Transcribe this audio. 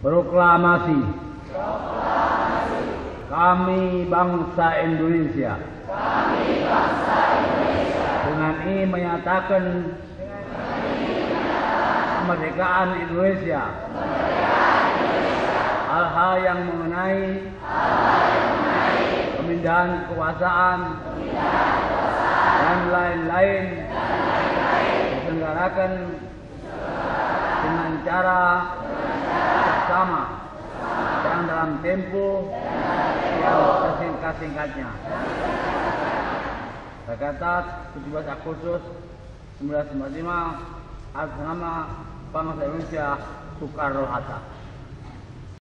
Proklamasi. Kami bangsa Indonesia. Dengan ini menyatakan kemerdekaan Indonesia. Hal-hal yang mengenai pemindahan kekuasaan dan lain-lain diselenggarakan dengan cara bersama dan dalam tempo yang sesingkat-singkatnya. Tercatat 17 Agustus 1945 atas nama bangsa Indonesia Soekarno Hatta.